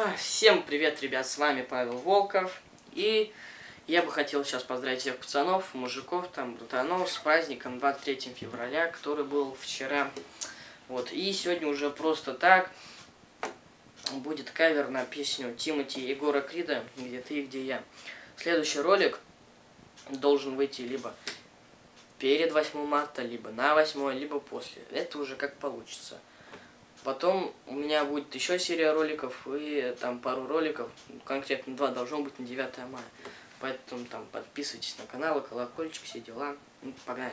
А, всем привет, ребят, с вами Павел Волков. И я бы хотел сейчас поздравить всех пацанов, мужиков, там, братанов с праздником 23 февраля, который был вчера. Вот, и сегодня уже просто так будет кавер на песню Тимати Егора Крида «Где ты, где я». Следующий ролик должен выйти либо перед 8 марта, либо на 8, либо после. Это уже как получится. Потом у меня будет еще серия роликов и там пару роликов, конкретно два должно быть на 9 мая. Поэтому там подписывайтесь на канал, колокольчик, все дела. Ну, погнали.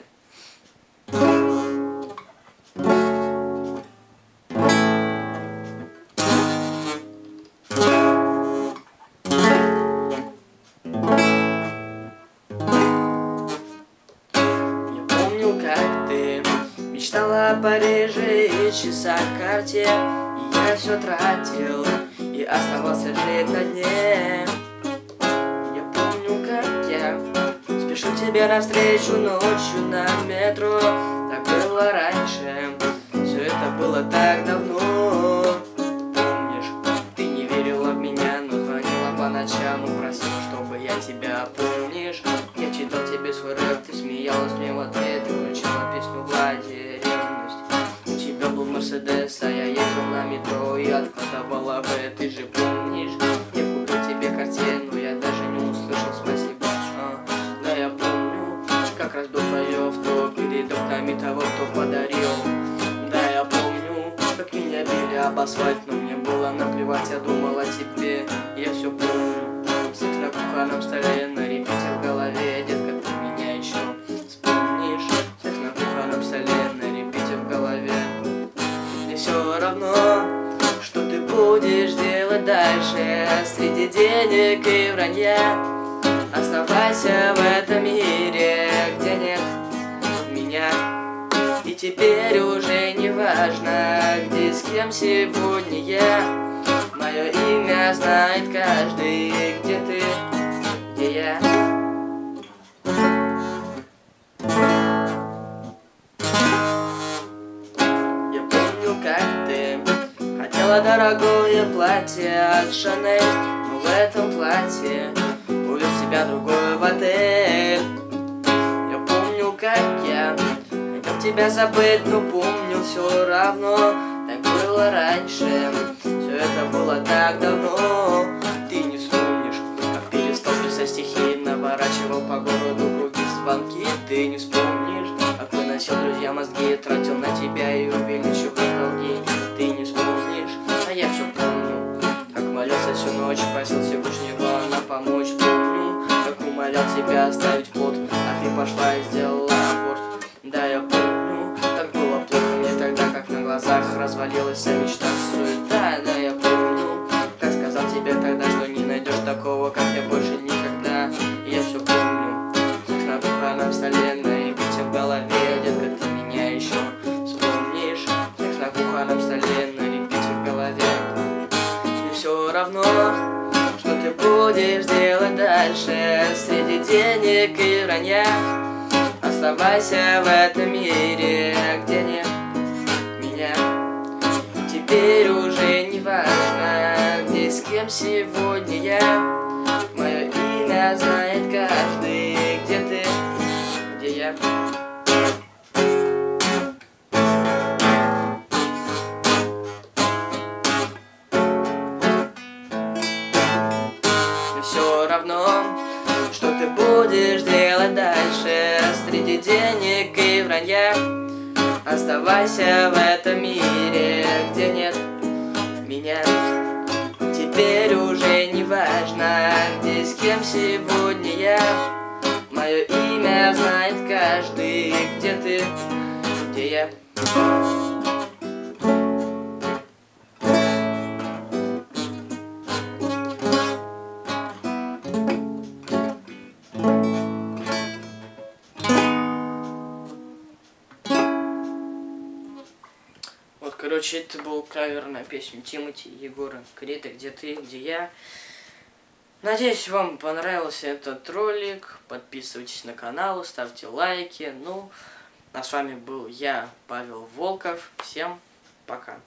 как ты Мечтала о Париже и часах карте. Я все тратил и оставался жить на дне. Я помню, как я спешу тебе навстречу ночью на метро. Так было раньше, все это было так давно асфальт, но мне было наплевать, я думал о тебе Я все помню, секс на кухонном столе, на репите в голове, детка, ты меня еще вспомнишь. Секс на кухонном столе, на репите в голове. Все равно, что ты будешь делать дальше. Среди денег и вранья Оставайся в этом мире, где нет меня. И теперь уже не важно, где с кем сегодня? Я Мое имя знает каждый, где ты, где я? Хотела дорогое платье от Шанель Но в этом платье увез тебя другой в отель. Я помню, как я тебя забыть Но помню все равно Так было раньше. Все это было так давно. Ты не вспомнишь, как перестал писать стихи. Наворачивал по городу круги звонки. Ты не вспомнишь, как выносил друзья мозги. Тратил на тебя и увеличил долги. Ты не вспомнишь я все помню. Как молился всю ночь, просил Всевышнего на помочь. Помню, как умолял тебя оставить плод А ты пошла и сделала развалилась мечта суета Да, я помню, как сказал тебе тогда Что не найдешь такого, как я больше никогда. Я все помню, на кухонном столе На бите в голове, детка, ты меня еще вспомнишь Как на кухонном столе на равно, что ты будешь делать дальше. Среди денег и вранья Оставайся в этом мире, где нет Теперь уже не важно, где с кем сегодня я. Мое имя знает каждый, где ты, где я. Равно, что ты будешь делать дальше. Среди денег и вранья. Оставайся в этом мире, где нет каждый, где ты, где я Короче, это был кавер на песню Тимати Егора Крита «Где ты, где я». Надеюсь, вам понравился этот ролик. Подписывайтесь на канал, ставьте лайки. Ну, а с вами был я, Павел Волков. Всем пока.